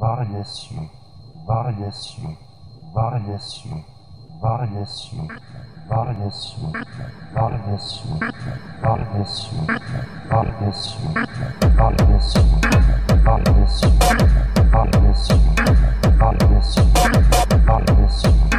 variation, variation, variation, variation, variation, variation, variation, variation, variation, variation, variation, variation, variation,